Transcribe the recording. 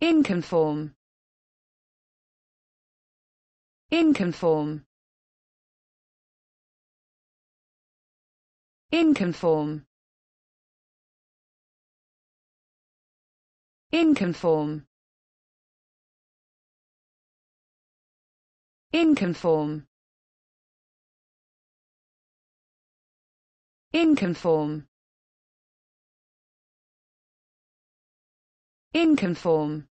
inconform. Inconform. Inconform. Inconform. Inconform. Inconform. Inconform.